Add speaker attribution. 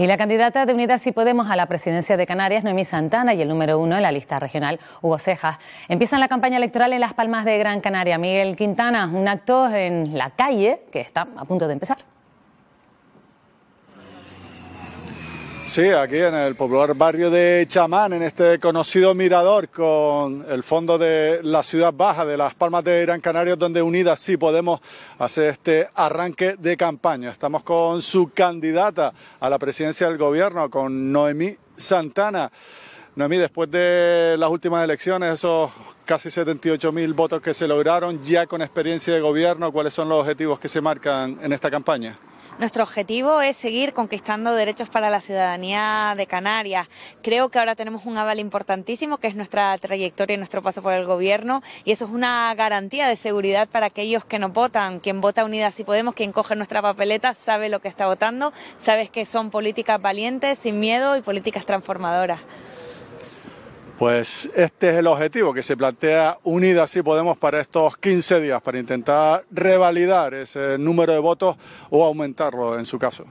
Speaker 1: Y la candidata de Unidas y Podemos a la presidencia de Canarias, Noemí Santana, y el número uno en la lista regional, Hugo Cejas, empiezan la campaña electoral en Las Palmas de Gran Canaria. Miguel Quintana, un acto en la calle que está a punto de empezar.
Speaker 2: Sí, aquí en el popular barrio de Chamán, en este conocido mirador con el fondo de la ciudad baja de Las Palmas de Gran Canaria, donde unidas sí podemos hacer este arranque de campaña. Estamos con su candidata a la presidencia del gobierno, con Noemí Santana. Noemí, después de las últimas elecciones, esos casi 78 mil votos que se lograron, ya con experiencia de gobierno, ¿cuáles son los objetivos que se marcan en esta campaña?
Speaker 3: Nuestro objetivo es seguir conquistando derechos para la ciudadanía de Canarias. Creo que ahora tenemos un aval importantísimo, que es nuestra trayectoria y nuestro paso por el gobierno, y eso es una garantía de seguridad para aquellos que nos votan. Quien vota Unidas y Podemos, quien coge nuestra papeleta, sabe lo que está votando, sabes que son políticas valientes, sin miedo y políticas transformadoras.
Speaker 2: Pues este es el objetivo que se plantea Unidas y Podemos para estos 15 días, para intentar revalidar ese número de votos o aumentarlo en su caso.